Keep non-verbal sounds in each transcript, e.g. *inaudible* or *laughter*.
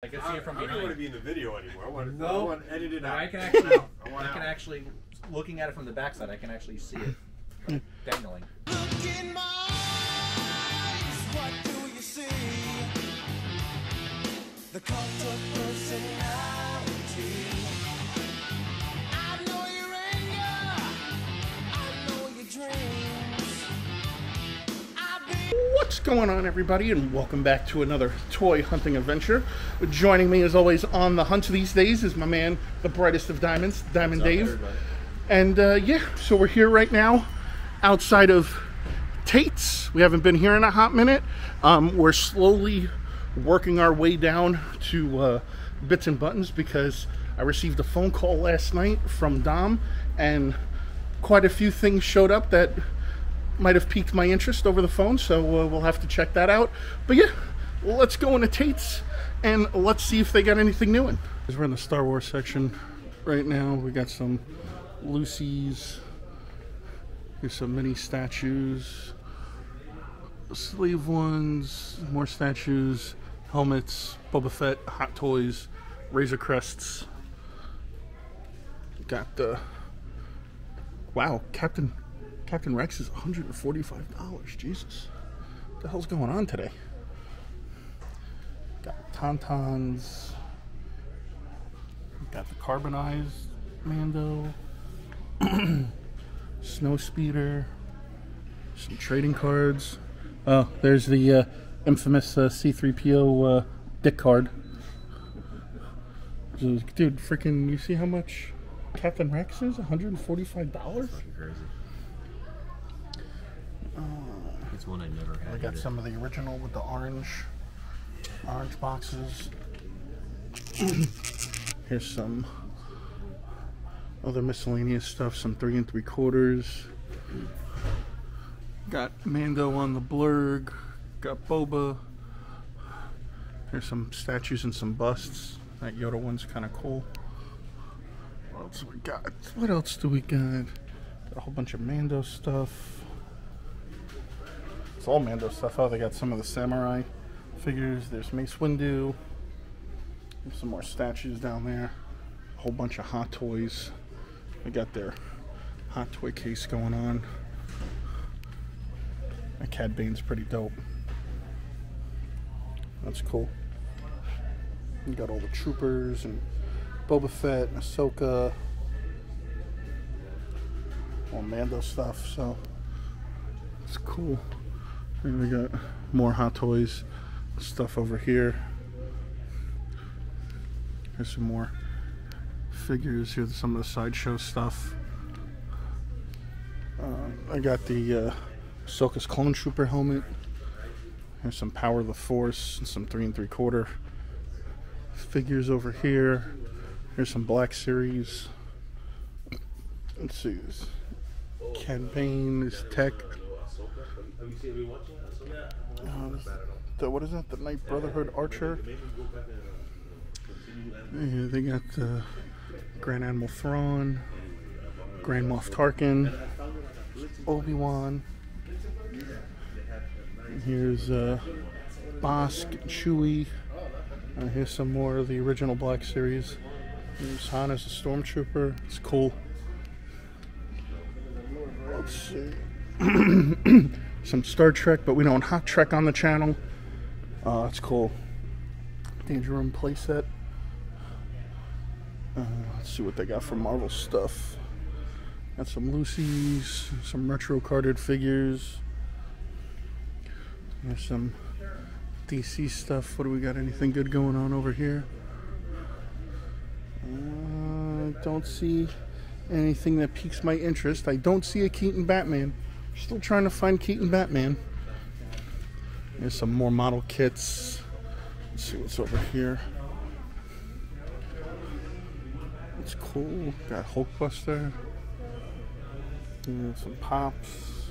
I can see it from I don't want to be in the video anymore. I want, I No, want edited out. I can *laughs* actually, I I can out. actually, looking at it from the backside, I can actually see it *laughs* dangling. Look in my eyes, what do you see? The cult of personality. What's going on, everybody, and welcome back to another toy hunting adventure. Joining me, as always, on the hunt these days is my man, the brightest of diamonds, Diamond Dave. And uh, yeah, so we're here right now outside of Tate's. We haven't been here in a hot minute. Um, we're slowly working our way down to uh, Bitz and Buttons because I received a phone call last night from Dom, and quite a few things showed up that might have piqued my interest over the phone, so uh, we'll have to check that out. But yeah, let's go into Tate's and let's see if they got anything new in. We're in the Star Wars section right now. We got some Lucy's. Here's some mini statues, sleeve ones, more statues, helmets, Boba Fett, Hot Toys, Razor Crests. Got the wow, Captain Captain Rex is $145. Jesus. What the hell's going on today? Got Tauntauns. Got the carbonized Mando. *clears throat* Snow Speeder. Some trading cards. Oh, there's the uh, infamous uh, C3PO uh, dick card. Dude, freaking, you see how much Captain Rex is? $145? Crazy. It's one I never had. I got either. some of the original with the orange, orange boxes. *clears throat* Here's some other miscellaneous stuff. Some three and three quarters. Got Mando on the Blurrg. Got Boba. Here's some statues and some busts. That Yoda one's kind of cool. What else do we got? What else do we got? Got a whole bunch of Mando stuff. All Mando stuff. Oh, they got some of the samurai figures. There's Mace Windu. Some more statues down there. A whole bunch of Hot Toys. They got their Hot Toy case going on. That Cad Bane's pretty dope. That's cool. You got all the troopers and Boba Fett, and Ahsoka, all Mando stuff. So it's cool. And we got more Hot Toys stuff over here. Here's some more figures. Here's some of the sideshow stuff. Uh, I got the uh, Clone Trooper helmet. Here's some Power of the Force and some three and three quarter figures over here. Here's some Black Series. Let's see this. Bane is tech. Um, the, what is that? The Knight Brotherhood Archer. Yeah, they got the Grand Admiral Thrawn, Grand Moff Tarkin, Obi Wan. Here's uh, Bossk, Chewie. Uh, here's some more of the original Black Series. Here's Han as a stormtrooper. It's cool. Let's see. *clears throat* *clears throat* some Star Trek, but we don't hot Trek on the channel. Uh, that's cool. Danger Room playset. Uh, let's see what they got for Marvel stuff. Got some Lucy's, some retro carded figures. There's some DC stuff. What do we got? Anything good going on over here? Uh, don't see anything that piques my interest. I don't see a Keaton Batman. Still trying to find Keaton Batman. There's some more model kits. Let's see what's over here. It's cool. Got Hulkbuster. Some pops.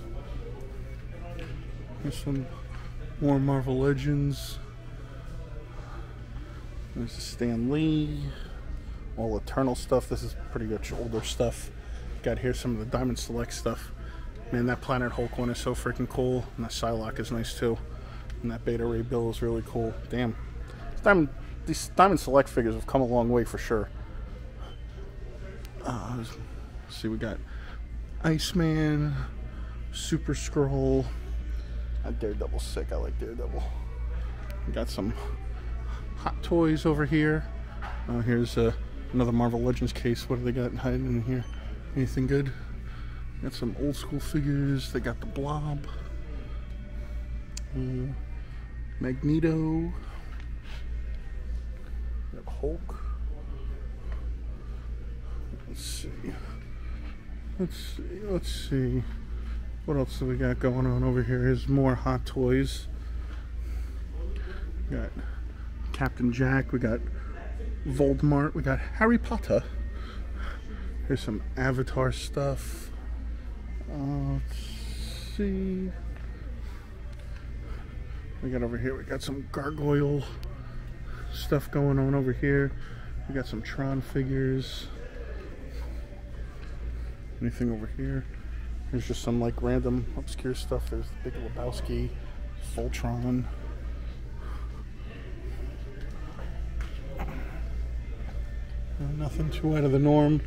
There's some more Marvel Legends. There's a Stan Lee. All Eternal stuff. This is pretty much older stuff. Got here some of the Diamond Select stuff. Man, that Planet Hulk one is so freaking cool. And that Psylocke is nice too. And that Beta Ray Bill is really cool. Damn. Diamond, these Diamond Select figures have come a long way for sure. Uh, see, we got Iceman, Super Skrull. Uh, Daredevil sick. I like Daredevil. We got some Hot Toys over here. Uh, here's uh, another Marvel Legends case. What do they got hiding in here? Anything good? Got some old school figures. They got the Blob, uh, Magneto, got Hulk. Let's see. Let's see. Let's see. What else do we got going on over? Here's more Hot Toys. We got Captain Jack. We got Voldemort. We got Harry Potter. Here's some Avatar stuff. Uh, let's see. We got over here. We got some gargoyle stuff going on over here. We got some Tron figures. Anything over here? There's just some like random obscure stuff. There's the Big Lebowski, Voltron. Nothing too out of the norm.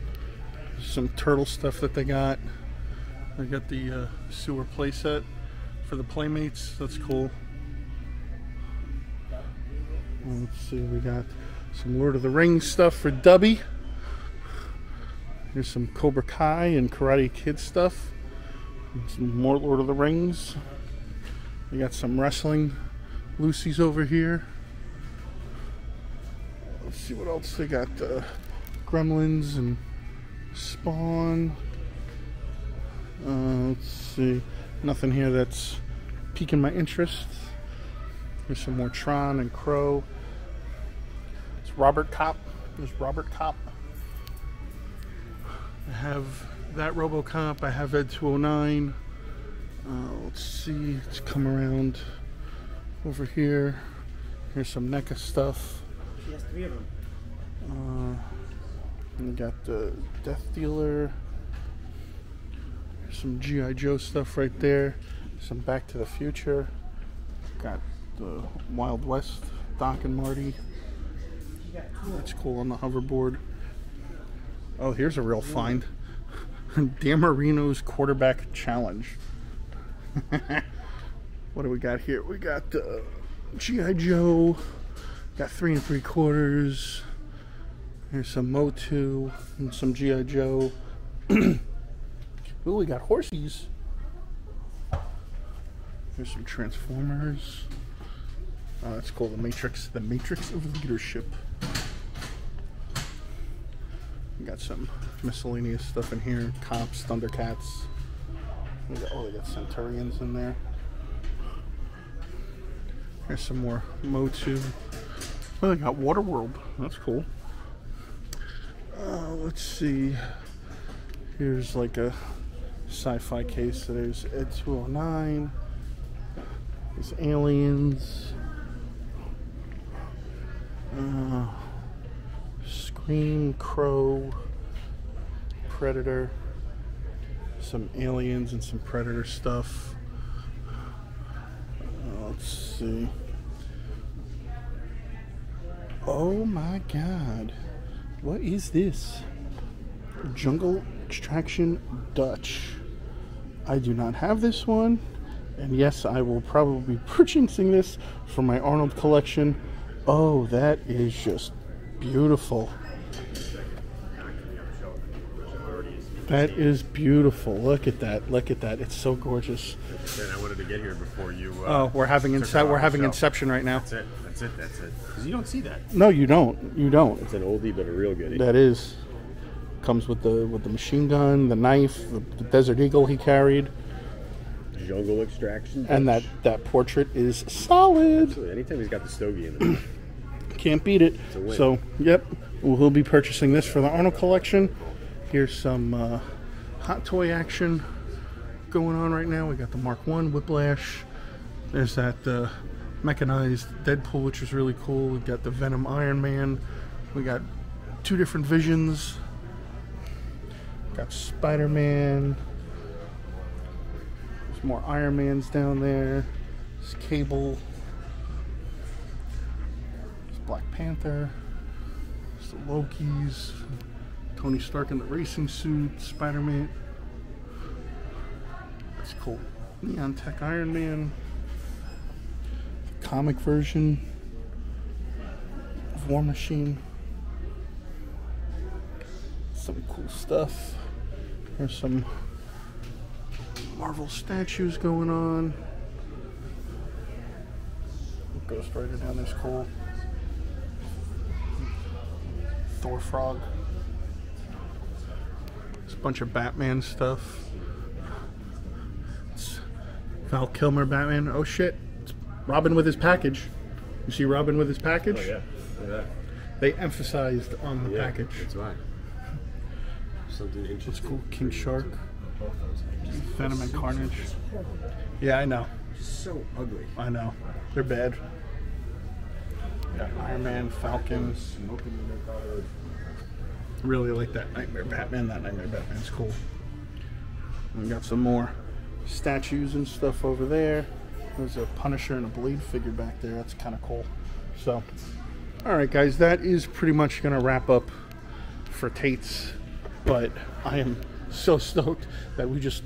Some turtle stuff that they got. They got the uh, sewer playset for the Playmates. That's cool. Let's see, we got some Lord of the Rings stuff for Dubby. Here's some Cobra Kai and Karate Kid stuff. And some more Lord of the Rings. We got some wrestling Lucy's over here. Let's see what else they got. Uh, Gremlins and Spawn. See. Nothing here that's piquing my interest. There's some more Tron and Crow. It's RoboCop. There's RoboCop. I have that RoboCop. I have Ed 209. Uh, let's see. Let's come around over here. Here's some NECA stuff. She has three of them. Uh, and we got the Death Dealer. Some G.I. Joe stuff right there. Some Back to the Future. Got the Wild West, Doc and Marty. That's cool on the hoverboard. Oh, here's a real find. *laughs* Dan Marino's quarterback challenge. *laughs* what do we got here? We got uh, G.I. Joe. Got three and three quarters. Here's some Motu and some G.I. Joe. *clears throat* Ooh, we got horsies. Here's some Transformers. Oh, that's cool. The Matrix. The Matrix of Leadership. We got some miscellaneous stuff in here. Cops, Thundercats. We got, oh, they got Centurions in there. Here's some more Motu. Oh, they got Waterworld. That's cool. Uh, let's see. Here's like a sci-fi case. So there's Ed 209. There's aliens. Uh, Scream, Crow, Predator. Some aliens and some Predator stuff. Uh, let's see. Oh my god. What is this? Jungle Extraction Dutch. I do not have this one. And yes, I will probably be purchasing this for my Arnold collection. Oh, that is just beautiful. That is beautiful. Look at that. Look at that. It's so gorgeous. I wanted to get here before you. Uh, Oh, we're having ince- we're having. Inception right now. That's it. That's it. That's it. Because you don't see that. No, you don't. You don't. It's an oldie but a real goodie. That is comes with the with the machine gun, the knife, the, the Desert Eagle he carried, Jungle extraction. and that that portrait is solid. Absolutely. Anytime he's got the stogie in the Can't beat it. So, yep, we'll be purchasing this for the Arnold collection. Here's some uh, hot toy action going on right now. We got the Mark One Whiplash. There's that uh, mechanized Deadpool, which is really cool. We've got the Venom Iron Man. We got two different visions. Got Spider Man. There's more Iron Mans down there. There's Cable. There's Black Panther. It's the Loki's. Tony Stark in the racing suit. Spider Man. That's cool. Neon Tech Iron Man. The comic version of War Machine. Some cool stuff. There's some Marvel statues going on. Ghost Rider down there's cool. Thor Frog. There's a bunch of Batman stuff. It's Val Kilmer Batman. Oh shit. It's Robin with his package. You see Robin with his package? Oh yeah. Look at They emphasized on the. Yeah, package. That's why. Something interesting. It's cool. King Shark. Venom and Carnage. Yeah, I know. So ugly. I know. They're bad. Got Iron Man, Falcon. Smoking in their car. Really like that Nightmare Batman. That Nightmare Batman's cool. We got some more statues and stuff over there. There's a Punisher and a Blade figure back there. That's kind of cool. So, all right, guys, that is pretty much going to wrap up for Tate's. But I am so stoked that we just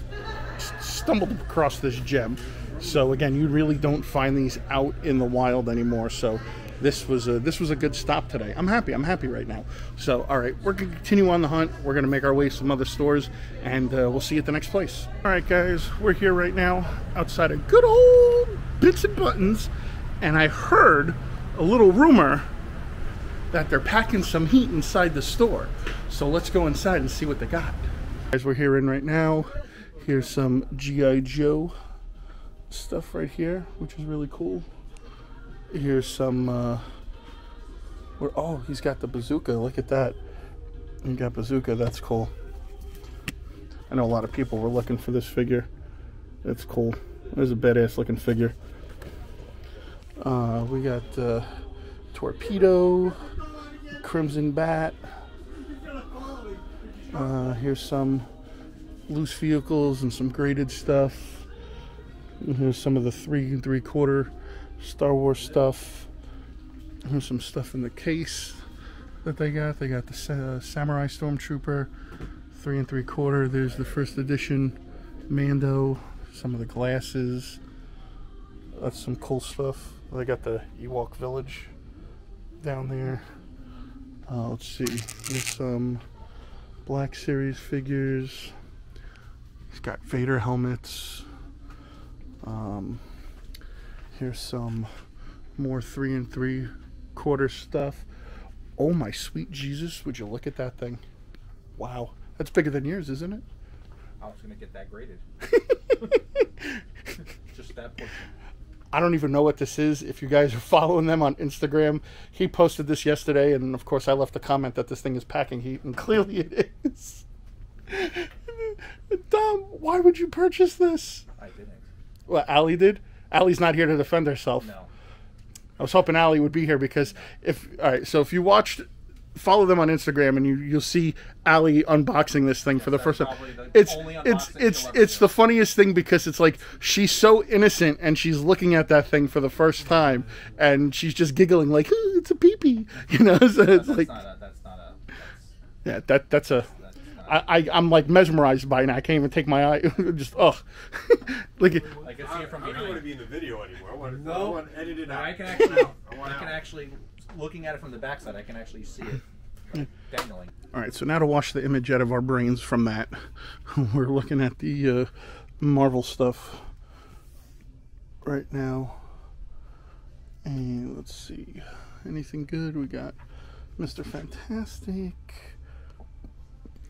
stumbled across this gem. So again, you really don't find these out in the wild anymore. So this was a this was a good stop today. I'm happy. I'm happy right now. So all right, we're gonna continue on the hunt. We're gonna make our way to some other stores, and uh, we'll see you at the next place. All right, guys, we're here right now outside of good old Bitz and Buttons, and I heard a little rumor that they're packing some heat inside the store. So let's go inside and see what they got. Guys, we're here in right now. Here's some GI Joe stuff right here, which is really cool. Here's some. Uh, where, oh, he's got the bazooka. Look at that. He got bazooka. That's cool. I know a lot of people were looking for this figure. That's cool. There's a badass looking figure. Uh, we got uh, torpedo, crimson bat. Uh, here's some loose vehicles and some graded stuff. And here's some of the three and three quarter Star Wars stuff. Here's some stuff in the case that they got. They got the Sa- Samurai Stormtrooper, three and three quarter. There's the first edition Mando. Some of the glasses. That's some cool stuff. They got the Ewok Village down there. Uh, let's see. There's some Black Series figures. He's got Vader helmets. Um, here's some more three and three quarter stuff. Oh my sweet Jesus! Would you look at that thing? Wow, that's bigger than yours, isn't it? I was gonna get that graded. *laughs* Just that portion. I don't even know what this is. If you guys *laughs* are following them on Instagram, he posted this yesterday, and of course, I left a comment that this thing is packing heat, and *laughs* clearly it is. *laughs* Dom, why would you purchase this? I didn't. Well, Allie did. Allie's not here to defend herself. No. I was hoping Allie would be here because if all right, so if you watched, follow them on Instagram and you you'll see Ali unboxing this thing for the first time. the It's it's it's it's do. the funniest thing because it's like she's so innocent and she's looking at that thing for the first time and she's just giggling like "Ooh, it's a peepee, *laughs* you know. So it's That's like not a. That's not a. That's, yeah, that that's a. that's not I, I I'm like mesmerized by it. And I can't even take my eye. *laughs* just ugh, *laughs* like it- I can see it from I don't want to be in the video anymore. I want, I No. want edited But out. I can actually. I want I can out. actually. Looking at it from the backside, I can actually see it like, *laughs* dangling. All right, so now to wash the image out of our brains from that, *laughs* we're looking at the uh, Marvel stuff right now. And let's see, anything good? We got Mr. Fantastic,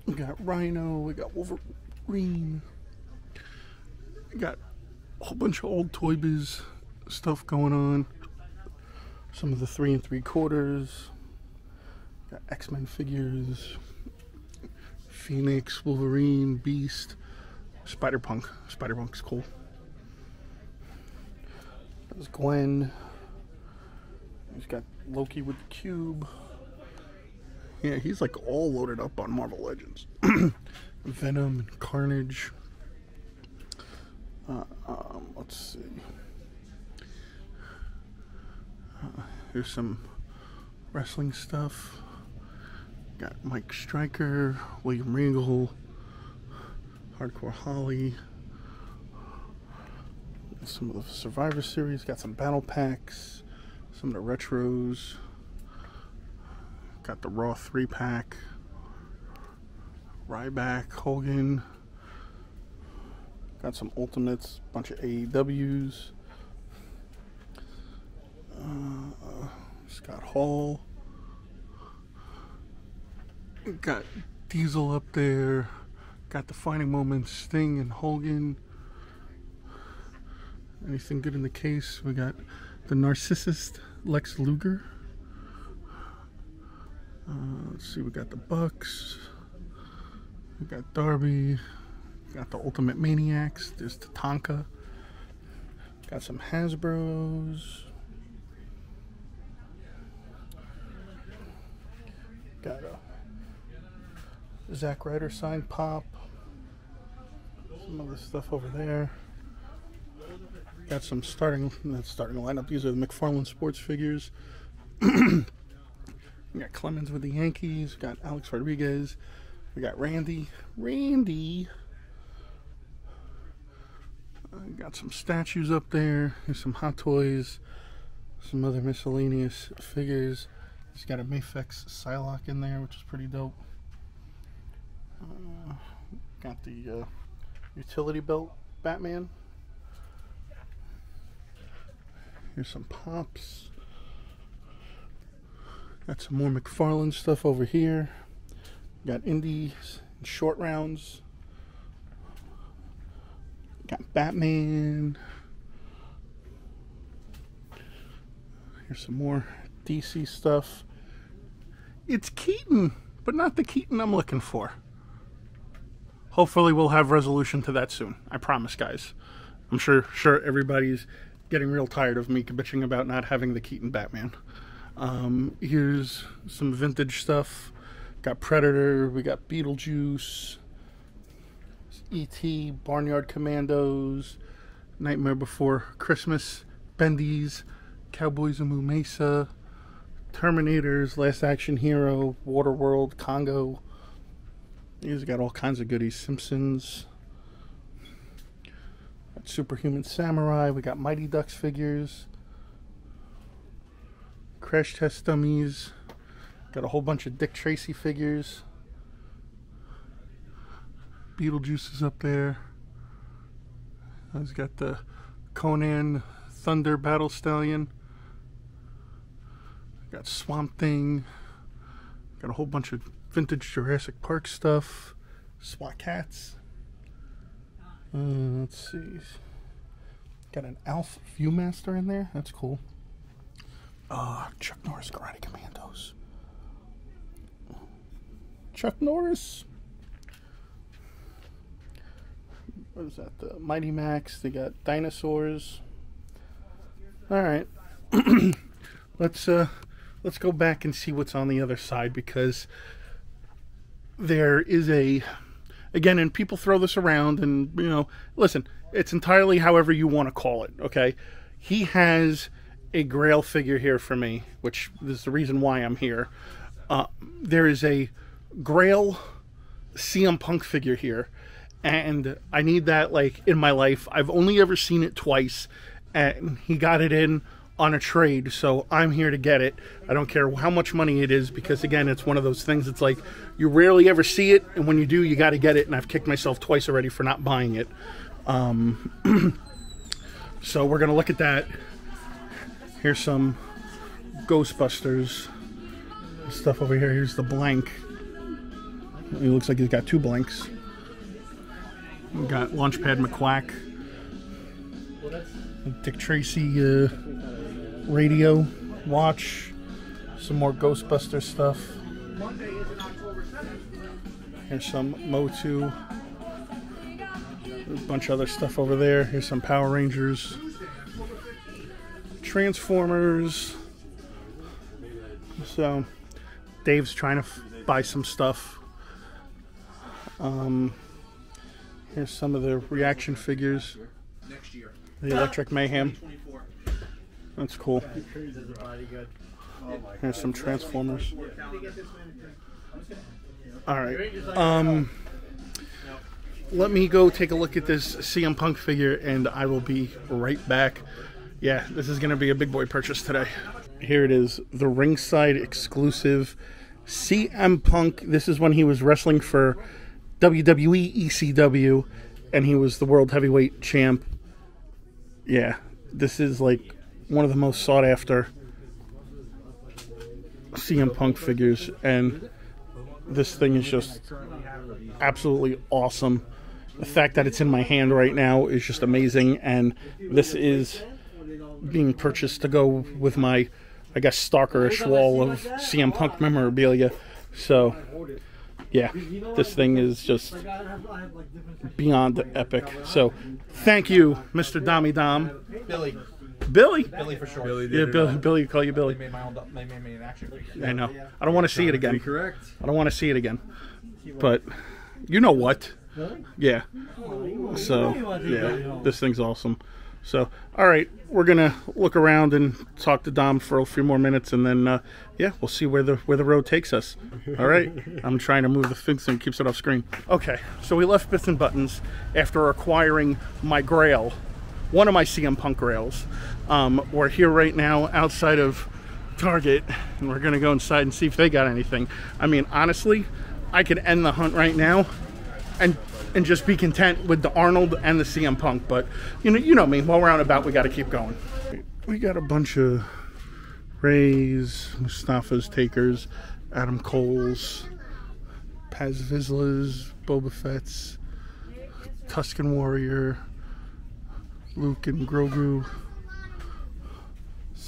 we got Rhino, we got Wolverine, we got a whole bunch of old Toy Biz stuff going on. Some of the three and three quarters. Got X Men figures, Phoenix, Wolverine, Beast, Spider Punk. Spider Punk's cool. There's Gwen. He's got Loki with the cube. Yeah, he's like all loaded up on Marvel Legends. *clears throat* Venom and Carnage. Uh, um, let's see. Uh, here's some wrestling stuff. Got Mike Stryker, William Regal, Hardcore Holly. Some of the Survivor Series. Got some battle packs. Some of the retros. Got the Raw 3 pack. Ryback, Hogan. Got some Ultimates, bunch of AEWs. Uh, Scott Hall. Got Diesel up there. Got the Defining Moments, Sting and Hogan. Anything good in the case? We got the Narcissist, Lex Luger. Uh, let's see, we got the Bucks. We got Darby. Got the Ultimate Maniacs. There's Tatanka. Got some Hasbro's. Got a Zack Ryder signed pop. Some other stuff over there. Got some starting that's starting lineup. These are the McFarlane Sports figures. *clears throat* we got Clemens with the Yankees. Got Alex Rodriguez. We got Randy. Randy. Got some statues up there. There's some Hot Toys. Some other miscellaneous figures. He's got a Mafex Psylocke in there, which is pretty dope. Uh, got the uh, utility belt Batman. Here's some pops. Got some more McFarlane stuff over here. Got indies and short rounds. Got Batman. Here's some more DC stuff. It's Keaton, but not the Keaton I'm looking for. Hopefully, we'll have resolution to that soon. I promise, guys. I'm sure, sure everybody's getting real tired of me bitching about not having the Keaton Batman. Um, here's some vintage stuff. Got Predator. We got Beetlejuice. E.T. Barnyard Commandos. Nightmare Before Christmas. Bendy's. Cowboys of Moo Mesa. Terminators. Last Action Hero. Waterworld. Congo. He's got all kinds of goodies. Simpsons. Got Superhuman Samurai. We got Mighty Ducks figures. Crash Test Dummies. Got a whole bunch of Dick Tracy figures. Beetlejuice is up there. He's got the Conan Thunder Battle Stallion. Got Swamp Thing. Got a whole bunch of vintage Jurassic Park stuff. SWAT Kats. Uh, let's see. Got an Alf Viewmaster in there. That's cool. Uh, Chuck Norris Karate Commandos. Chuck Norris. What is that? The Mighty Max. They got dinosaurs. All right. *clears throat* let's uh let's go back and see what's on the other side because there is a again and people throw this around and you know listen it's entirely however you want to call it okay? He has a grail figure here for me which is the reason why i'm here. Uh, there is a grail cm punk figure here and i need that like in my life. I've only ever seen it twice and he got it in on a trade so i'm here to get it. I don't care how much money it is because again it's one of those things it's like you rarely ever see it and when you do you got to get it and i've kicked myself twice already for not buying it. Um, *clears throat* so we're gonna look at that. Here's some ghostbusters stuff over here. Here's the blank. It looks like he's got two blanks. We got launchpad mcquack. Dick tracy uh, radio watch some more ghostbuster stuff here's some motu a bunch of other stuff over there here's some power rangers transformers. So dave's trying to buy some stuff. Um, here's some of the reaction figures. The electric mayhem. 24. That's cool Here's some Transformers. All right. Um, let me go take a look at this CM Punk figure, and I will be right back. Yeah, this is going to be a big boy purchase today. Here it is, the ringside exclusive CM Punk. This is when he was wrestling for WWE ECW, and he was the world heavyweight champ. Yeah, this is like one of the most sought after CM Punk figures, and this thing is just absolutely awesome. The fact that it's in my hand right now is just amazing, and this is being purchased to go with my, I guess, stalkerish wall of CM Punk memorabilia. So, yeah, this thing is just beyond epic. So, thank you, Mr. Dommy Dom. Billy. Billy. Billy for sure. Billy Yeah, it Billy. all. Billy, call you Billy. Made my own. Made, made me an action figure. I know. I don't want to see it again. correct. I don't want to see it again. But you know what? Yeah. So yeah, this thing's awesome. So all right, we're gonna look around and talk to Dom for a few more minutes, and then uh, yeah, we'll see where the where the road takes us. All right. *laughs* I'm trying to move the thing so it keeps it off screen. Okay. So we left Bitz and Buttons after acquiring my Grail, one of my CM Punk Grails. Um, we're here right now outside of Target, and we're gonna go inside and see if they got anything. I mean, honestly, I could end the hunt right now, and and just be content with the Arnold and the CM Punk. But you know, you know me. While we're out about, we got to keep going. We got a bunch of Rays, Mustafa's Takers, Adam Cole's, Paz Vizslas, Boba Fett's, Tusken Warrior, Luke and Grogu,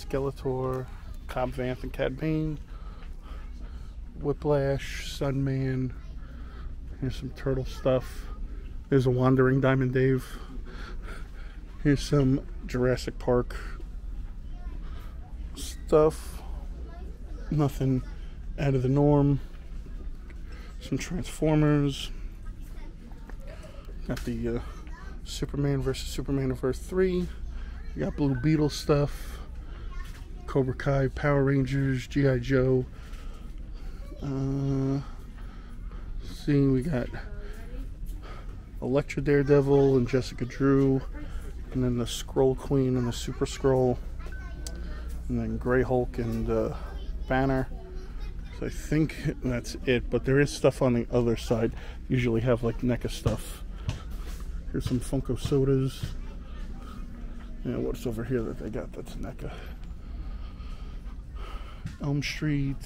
Skeletor, Cobb Vanth and Cad Bane, Whiplash, Sunman. Here's some turtle stuff. There's a wandering Diamond Dave. Here's some Jurassic Park stuff. Nothing out of the norm. Some Transformers. Got the uh, Superman versus Superman of Earth 3. We got Blue Beetle stuff. Cobra Kai, Power Rangers, G.I. Joe. Uh, see, we got Elektra Daredevil and Jessica Drew, and then the Skrull Queen and the Super Skrull, and then Grey Hulk and uh, Banner. So I think that's it, but there is stuff on the other side. Usually have like NECA stuff. Here's some Funko sodas. And what's over here that they got that's NECA? Elm Street,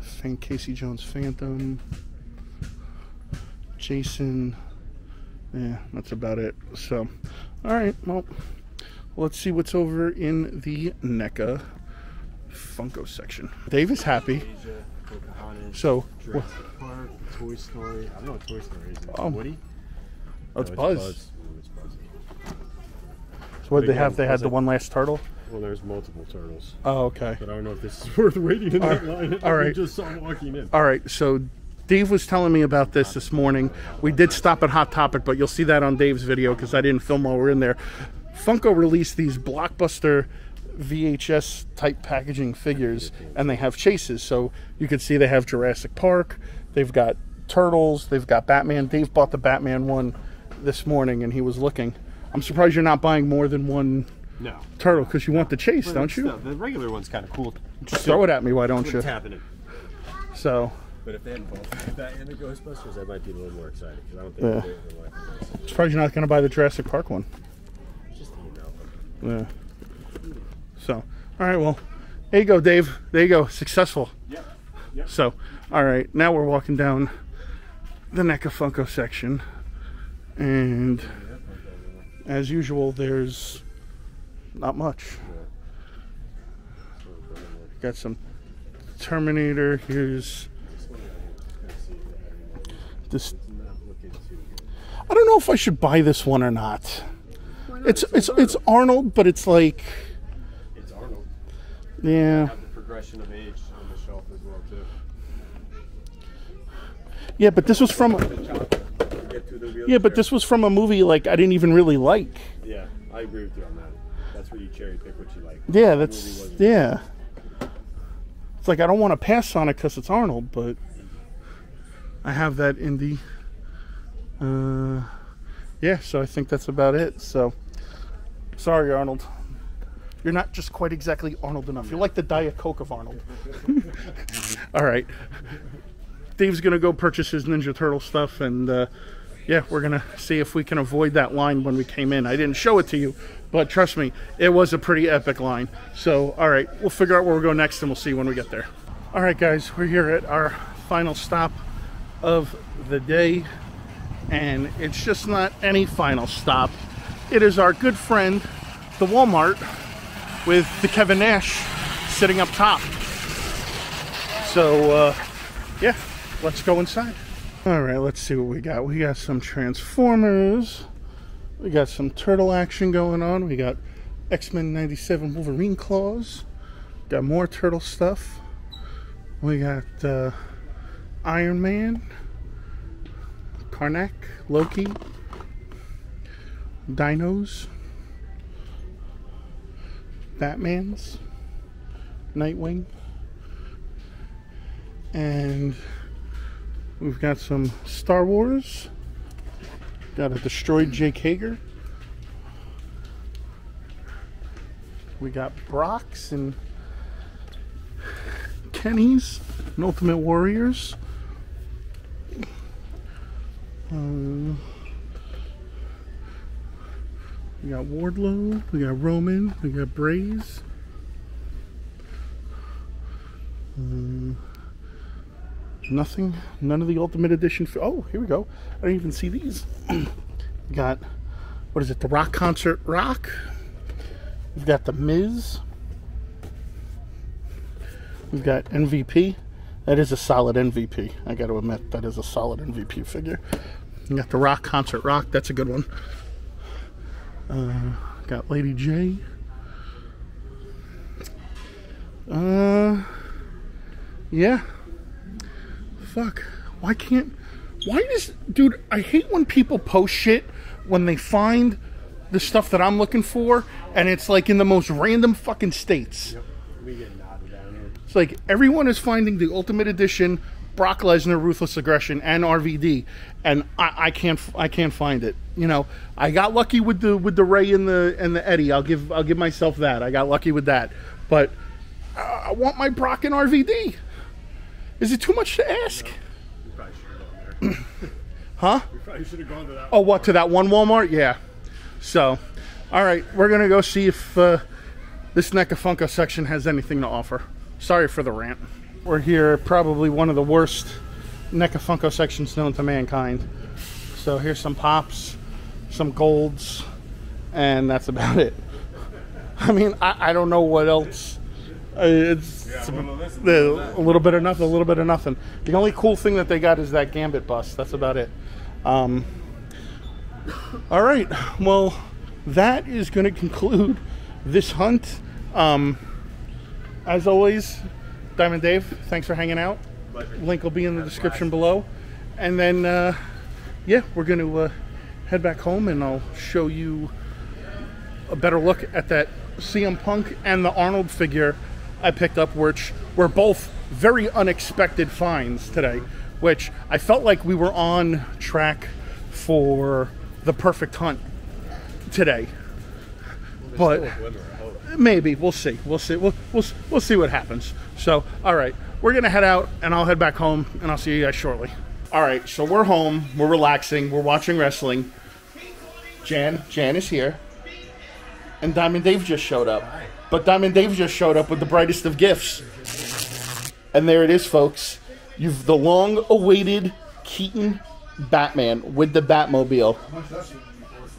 Fan Casey Jones Phantom, Jason. Yeah, that's about it. So, all right, well, let's see what's over in the NECA Funko section. Dave is happy. Asia, So, wh- Jurassic Park, Toy Story. I don't know what Toy Story is. Is Um, Woody? oh, it's No, Buzz. Ooh, it's Buzz. So what did they have? They had was the one last turtle. Well, there's multiple turtles, Oh, okay. but I don't know if this is *laughs* worth waiting in that line. all right. *laughs* Just saw walking in. All right, so Dave was telling me about this this morning. We did stop at Hot Topic, but you'll see that on Dave's video because I didn't film while we are in there. Funko released these blockbuster VHS type packaging figures, and they have chases. So you can see they have Jurassic Park, they've got Turtles, they've got Batman. Dave bought the Batman one this morning, and he was looking. I'm surprised you're not buying more than one No. turtle because you want the chase, don't you? The, the regular one's kind of cool. Just throw it at me, why don't you? What's happening? So But if they had both that and the Ghostbusters, I might be a little more excited because I don't think Yeah. they're the one. surprised you're not going to buy the Jurassic Park one. Just email them. Yeah. So, all right, well, there you go, Dave. There you go. Successful. Yep. Yep. So, all right, now we're walking down the NECA Funko section. And as usual, there's not much. Got some Terminator. Here's this. Not looking too good. I don't know if I should buy this one or not. It's it's it's Arnold, but it's like It's Arnold. yeah. Have the progression of age on the shelf as well too. Yeah, but this was from Get to the wheelchair. yeah, but this was from a movie like I didn't even really like. Yeah, I agree with you on that. You cherry pick what you like. Yeah, that's yeah. It's like I don't want to pass on it because it's Arnold, but I have that indie. Uh, yeah, so I think that's about it. So sorry, Arnold. You're not just quite exactly Arnold enough. You're like the Diet Coke of Arnold. *laughs* All right. Dave's gonna go purchase his Ninja Turtle stuff, and uh, yeah, we're gonna see if we can avoid that line when we came in. I didn't show it to you, but trust me, it was a pretty epic line. So, all right, we'll figure out where we'll go next, and we'll see when we get there. All right, guys, we're here at our final stop of the day, and it's just not any final stop. It is our good friend, the Walmart, with the Kevin Nash sitting up top. So, uh, yeah, let's go inside. All right, let's see what we got. We got some Transformers. We got some turtle action going on. We got X Men 97 Wolverine claws. Got more turtle stuff. We got uh, Iron Man, Karnak, Loki, Dinos, Batman's, Nightwing, and we've got some Star Wars. Got a destroyed Jake Hager. We got Brock's and Kenny's and Ultimate Warriors. Um, we got Wardlow, we got Roman, we got Braze. Nothing, none of the Ultimate Edition. Oh, here we go. I don't even see these. *clears throat* got, what is it, the Rock Concert Rock? We've got the Miz. We've got MVP. That is a solid MVP. I got to admit, that is a solid MVP figure. We got the Rock Concert Rock. That's a good one. Uh, got Lady J. Uh, yeah. Fuck. Why can't. Why does. Dude, I hate when people post shit when they find the stuff that I'm looking for and it's like in the most random fucking states. We get nodded down here. It's like everyone is finding the Ultimate Edition, Brock Lesnar, Ruthless Aggression, and RVD, and I, I can't I can't find it. You know, I got lucky with the with the Ray and the and the Eddie. I'll give I'll give myself that. I got lucky with that, but uh, I want my Brock and RVD. Is it too much to ask? We probably should have gone there. *clears throat* Huh? we should have gone to that. Oh, what to that one Walmart? Yeah. So, all right, we're gonna go see if uh, this NECA Funko section has anything to offer. Sorry for the rant. We're here, probably one of the worst NECA Funko sections known to mankind. So here's some pops, some golds, and that's about it. *laughs* I mean, I, I don't know what else. It's a little a a little bit of nothing, a little bit of nothing. The only cool thing that they got is that Gambit bust. That's about it. Um, all right. Well, that is going to conclude this hunt. Um, as always, Diamond Dave, thanks for hanging out. Link will be in the description below. And then, uh, yeah, we're going to uh, head back home and I'll show you a better look at that CM Punk and the Arnold figure I picked up, which were both very unexpected finds today. Which I felt like we were on track for the perfect hunt today. But maybe we'll see. We'll see. We'll, we'll we'll see what happens. So, all right, we're gonna head out, and I'll head back home, and I'll see you guys shortly. All right, so we're home. We're relaxing. We're watching wrestling. Jan, Jan is here, and Diamond Dave just showed up. But Diamond Dave just showed up with the brightest of gifts. And there it is, folks. You've the long-awaited Keaton Batman with the Batmobile.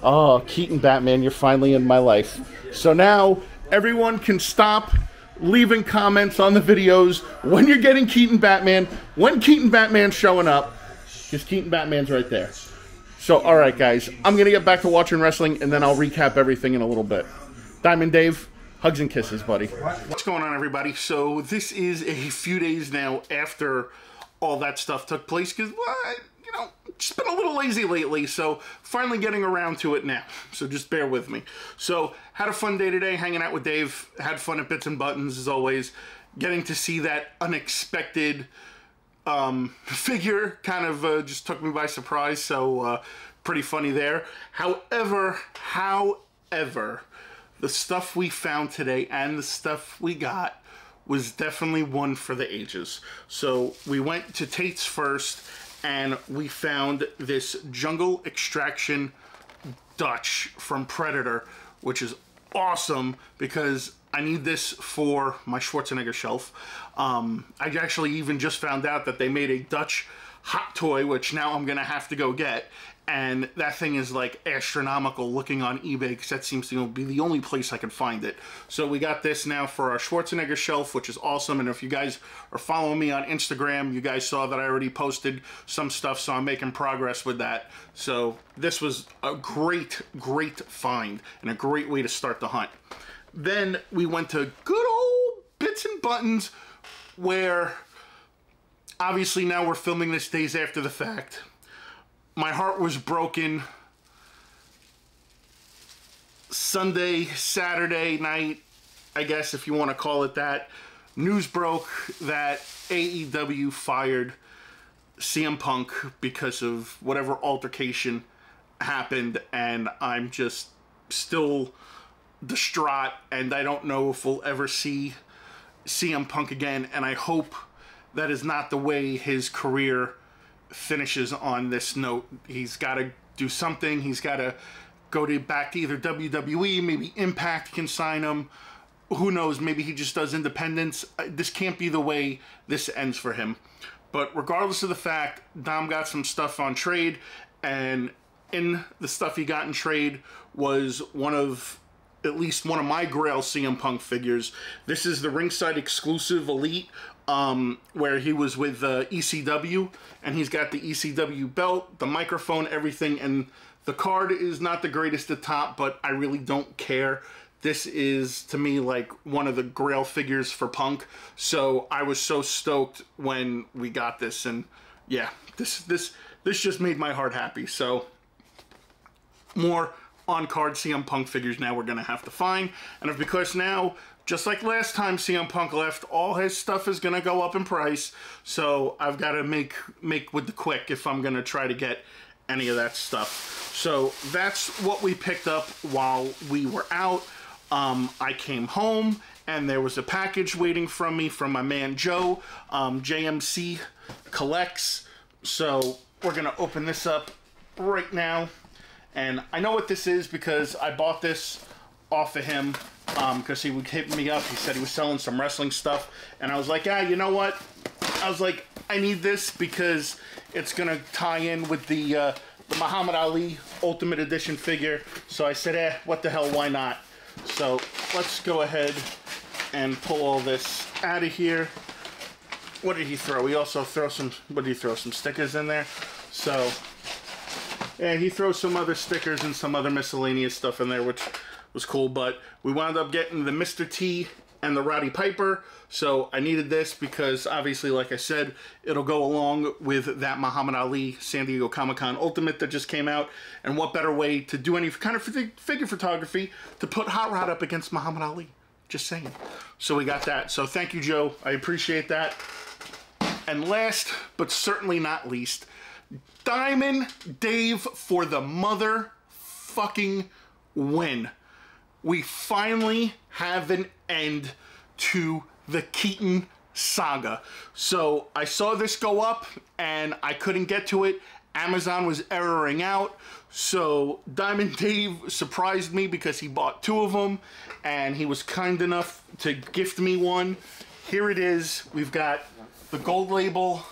Oh, Keaton Batman, you're finally in my life. So now everyone can stop leaving comments on the videos when you're getting Keaton Batman, when Keaton Batman's showing up, because Keaton Batman's right there. So, all right, guys, I'm gonna get back to watching wrestling, and then I'll recap everything in a little bit. Diamond Dave, hugs and kisses, buddy. What's going on, everybody? So this is a few days now after all that stuff took place, because well, you know, just been a little lazy lately, so finally getting around to it now. So just bear with me. So had a fun day today, hanging out with Dave. Had fun at Bitz and Buttons as always, getting to see that unexpected um, *laughs* figure kind of uh, just took me by surprise. So uh, pretty funny there. However, however, the stuff we found today and the stuff we got was definitely one for the ages. So we went to Tate's first and we found this Jungle Extraction Dutch from Predator, which is awesome because I need this for my Schwarzenegger shelf. Um, I actually even just found out that they made a Dutch hot toy, which now I'm gonna have to go get. And that thing is like astronomical looking on eBay because that seems to be the only place I can find it. So we got this now for our Schwarzenegger shelf, which is awesome. And if you guys are following me on Instagram, you guys saw that I already posted some stuff, so I'm making progress with that. So this was a great, great find and a great way to start the hunt. Then we went to good old Bitz and Buttons where obviously now we're filming this days after the fact. My heart was broken Sunday, Saturday night, I guess if you want to call it that. News broke that AEW fired CM Punk because of whatever altercation happened, and I'm just still distraught, and I don't know if we'll ever see CM Punk again, and I hope that is not the way his career finishes on this note. He's got to do something. He's got to go to back to either WWE, maybe Impact can sign him. Who knows? Maybe he just does independence. Uh, This can't be the way this ends for him. But regardless of the fact, Dom got some stuff on trade, and in the stuff he got in trade was one of at least one of my Grail CM Punk figures. This is the ringside exclusive Elite, um, where he was with uh, ECW, and he's got the ECW belt, the microphone, everything, and the card is not the greatest at top, but I really don't care. This is to me like one of the Grail figures for Punk, so I was so stoked when we got this, and yeah, this this this just made my heart happy. So more on card CM Punk figures now we're gonna have to find. And because now, just like last time CM Punk left, all his stuff is gonna go up in price. So I've gotta make make with the quick if I'm gonna try to get any of that stuff. So that's what we picked up while we were out. Um, I came home and there was a package waiting from me from my man Joe. Um, JMC collects. So we're gonna open this up right now. And I know what this is because I bought this off of him because he would hit me up. He said he was selling some wrestling stuff. And I was like, ah, you know what? I was like, I need this because it's going to tie in with the, uh, the Muhammad Ali Ultimate Edition figure. So I said, eh, what the hell, why not? So let's go ahead and pull all this out of here. What did he throw? He also throw some, what did he throw? Some stickers in there. So and he throws some other stickers and some other miscellaneous stuff in there, which was cool. But we wound up getting the Mr. T and the Roddy Piper. So I needed this because obviously, like I said, it'll go along with that Muhammad Ali San Diego Comic Con Ultimate that just came out. And what better way to do any kind of figure photography to put Hot Rod up against Muhammad Ali? Just saying. So we got that. So thank you, Joe. I appreciate that. And last, but certainly not least, Diamond Dave for the mother fucking win. We finally have an end to the Keaton saga. So I saw this go up and I couldn't get to it. Amazon was erroring out. So Diamond Dave surprised me because he bought two of them and he was kind enough to gift me one. Here it is. We've got the gold label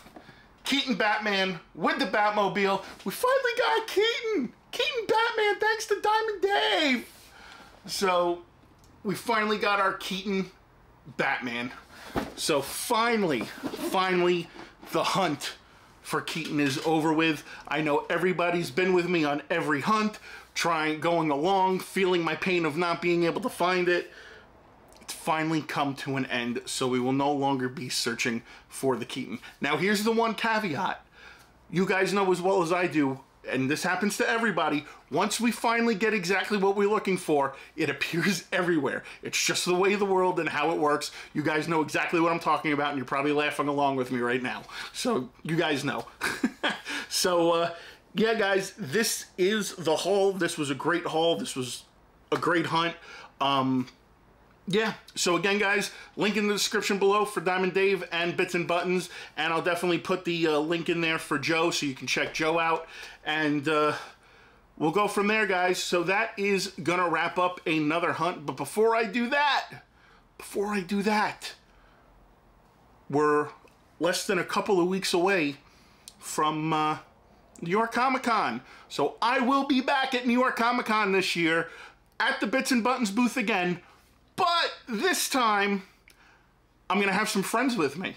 Keaton Batman with the Batmobile. We finally got Keaton! Keaton Batman thanks to Diamond Dave! So, we finally got our Keaton Batman. So, finally, finally, the hunt for Keaton is over with. I know everybody's been with me on every hunt, trying, going along, feeling my pain of not being able to find it finally come to an end, so we will no longer be searching for the Keaton. Now, here's the one caveat. You guys know as well as I do, and this happens to everybody, once we finally get exactly what we're looking for, it appears *laughs* everywhere. It's just the way the world and how it works. You guys know exactly what I'm talking about, and you're probably laughing along with me right now. So, you guys know. *laughs* so, uh, yeah, guys, this is the haul. This was a great haul. This was a great hunt. Um, yeah, so again, guys, link in the description below for Diamond Dave and Bitz and Buttons, and I'll definitely put the uh, link in there for Joe so you can check Joe out, and uh, we'll go from there, guys. So that is gonna wrap up another hunt, but before I do that, before I do that, we're less than a couple of weeks away from uh, New York Comic Con. So I will be back at New York Comic Con this year at the Bitz and Buttons booth again, but this time I'm going to have some friends with me.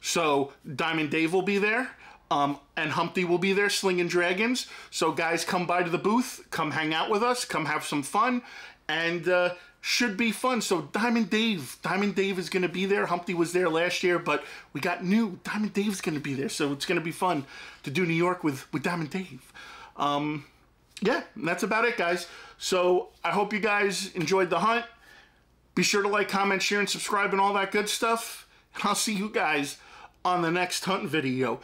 So Diamond Dave will be there. Um, and Humpty will be there slinging dragons. So guys, come by to the booth, come hang out with us, come have some fun, and uh, should be fun. So Diamond Dave, Diamond Dave is going to be there. Humpty was there last year, but we got new. Diamond Dave's going to be there, so it's going to be fun to do New York with with Diamond Dave. Um, yeah, that's about it, guys. So I hope you guys enjoyed the hunt. Be sure to like, comment, share, and subscribe and all that good stuff. And I'll see you guys on the next hunt video.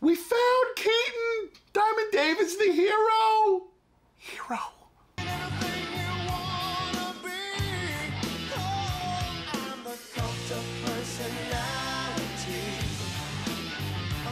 We found Keaton! Diamond Dave is the hero! Hero.